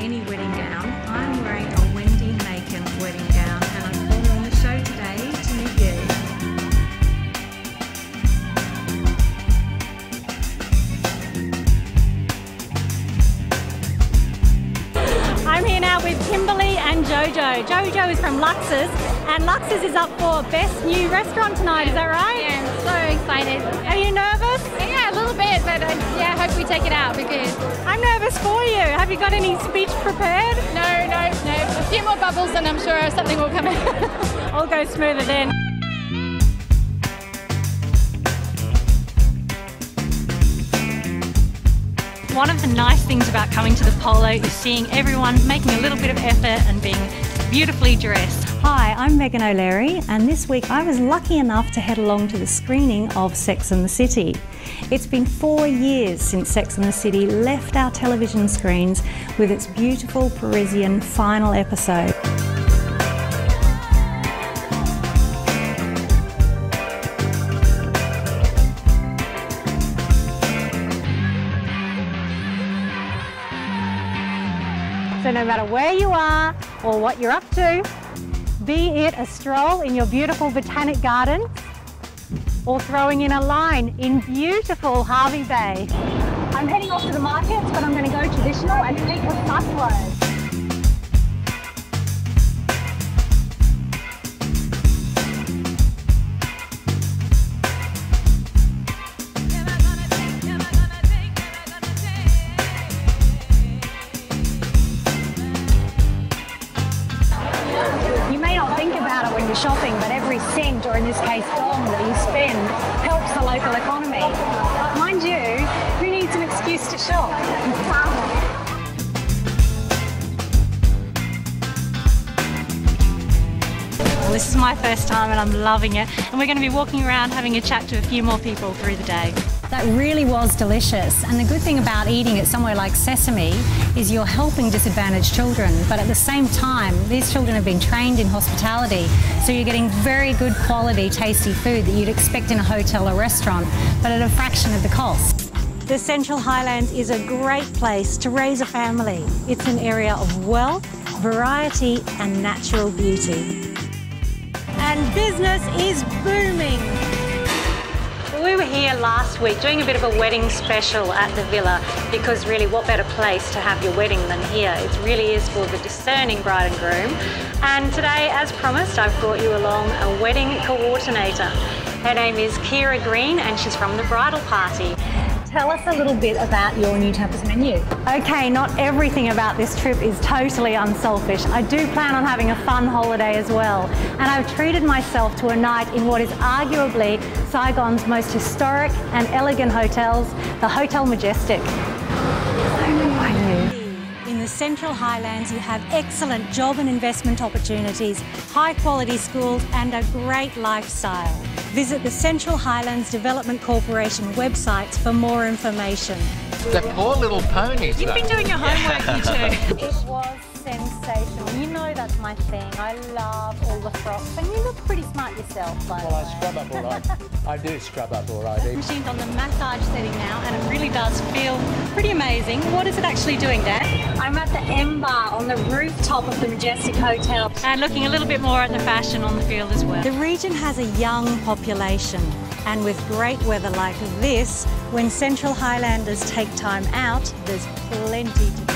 any wedding gown. I'm wearing a Wendy Makin wedding gown and I'm calling on the show today to meet you. I'm here now with Kimberly and Jojo. Jojo is from Luxus and Luxus is up for Best New Restaurant tonight, is that right? Yeah, I'm so excited. Are you nervous? Yeah, a little bit, but uh, yeah, I hope we take it out because I'm nervous for you. Have you got any speech prepared? no, no, no. A few more bubbles and I'm sure something will come out. I'll go smoother then. One of the nice things about coming to the polo is seeing everyone making a little bit of effort and being beautifully dressed. Hi, I'm Megan O'Leary, and this week I was lucky enough to head along to the screening of Sex and the City. It's been four years since Sex and the City left our television screens with its beautiful Parisian final episode. So, no matter where you are or what you're up to, be it a stroll in your beautiful botanic garden or throwing in a line in beautiful Hervey Bay. I'm heading off to the markets, but I'm going to go traditional and eat with buffalo. Shopping, but every cent, or in this case, dong, that you spend helps the local economy. But mind you, who needs an excuse to shop? Well, this is my first time and I'm loving it. And we're going to be walking around having a chat to a few more people through the day. That really was delicious. And the good thing about eating at somewhere like Sesame is you're helping disadvantaged children, but at the same time, these children have been trained in hospitality, so you're getting very good quality, tasty food that you'd expect in a hotel or restaurant, but at a fraction of the cost. The Central Highlands is a great place to raise a family. It's an area of wealth, variety, and natural beauty. And business is booming. Here last week doing a bit of a wedding special at the villa because really what better place to have your wedding than here? It really is for the discerning bride and groom. And today, as promised, I've brought you along a wedding coordinator. Her name is Kira Green and she's from the bridal party. Tell us a little bit about your new tapas menu. Okay, not everything about this trip is totally unselfish. I do plan on having a fun holiday as well. And I've treated myself to a night in what is arguably Saigon's most historic and elegant hotels, the Hotel Majestic. In the Central Highlands, you have excellent job and investment opportunities, high quality schools, and a great lifestyle. Visit the Central Highlands Development Corporation website for more information. The poor little ponies. You've been doing your homework, you two. It was sensational. You know that's my thing. I love all the frocks, and you look pretty smart yourself, by the Well, I scrub up all right. I do scrub up all right. Machine's on the massage setting now, and it really does feel pretty amazing. What is it actually doing, Dad? I'm at the M Bar on the rooftop of the Majestic Hotel. And looking a little bit more at the fashion on the field as well. The region has a young population, and with great weather like this, when Central Highlanders take time out, there's plenty to do.